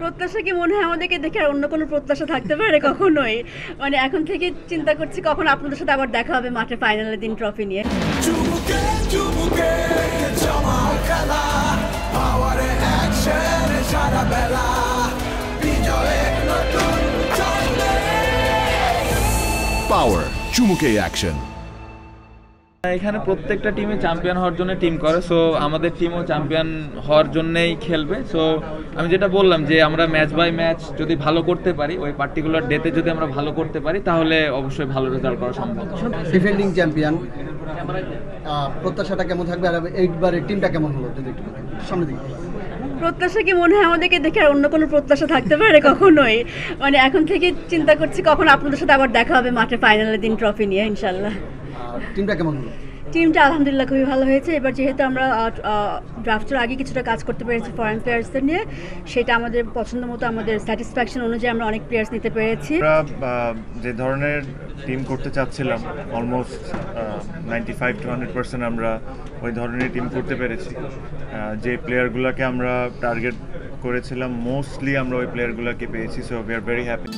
প্রত্যাশা কি মনে হয় আমাদেরকে দেখে আর অন্য কোনো প্রত্যাশা থাকতে পারে? কখনোই। মানে এখন থেকে চিন্তা করছি কখন আপনাদের সাথে আবার দেখা হবে মাঠে ফাইনালের দিন ট্রফি নিয়ে। পাওয়ারে Power চুমুকে অ্যাকশন এখানে প্রত্যেকটা টিমে চ্যাম্পিয়ন হওয়ার জন্য টিম করে সো আমাদের টিমও চ্যাম্পিয়ন হওয়ার জন্যই খেলবে। সো আমি যেটা বললাম যে আমরা ম্যাচ বাই ম্যাচ যদি ভালো করতে পারি, ওই পার্টিকুলার ডেতে যদি আমরা ভালো করতে পারি, তাহলে অবশ্যই ভালো রেজাল্ট করা সম্ভব। ডিফেন্ডিং চ্যাম্পিয়ন প্রত্যাশাটা কেমন থাকবে? আর এইবারের টিমটা কেমন হলো? যদি একটু সামনে দিকে। প্রত্যাশা কি মনে হয় আমাদেরকে দেখে আর অন্য কোনো প্রত্যাশা থাকতে পারে? কখনোই। মানে এখন থেকে চিন্তা করছি কখন আপনাদের সাথে আবার দেখা হবে মাঠে ফাইনালের দিন ট্রফি নিয়ে ইনশাল্লাহ টিমটা কেমন টিমটা আলহামদুলিল্লাহ খুবই ভালো হয়েছে। এবার যেহেতু আমরা ড্রাফটের আগে কিছুটা কাজ করতে পেরেছি ফরেন প্লেয়ার্সদের নিয়ে, সেটা আমাদের পছন্দ মতো আমাদের স্যাটিসফ্যাকশন অনুযায়ী আমরা অনেক প্লেয়ার্স নিতে পেরেছি। যে ধরনের টিম করতে চাচ্ছিলাম almost ninety five to hundred percent আমরা ওই ধরনের টিম করতে পেরেছি। যে প্লেয়ারগুলোকে আমরা টার্গেট করেছিলাম মোস্টলি আমরা ওই প্লেয়ারগুলোকে পেয়েছি so we are very happy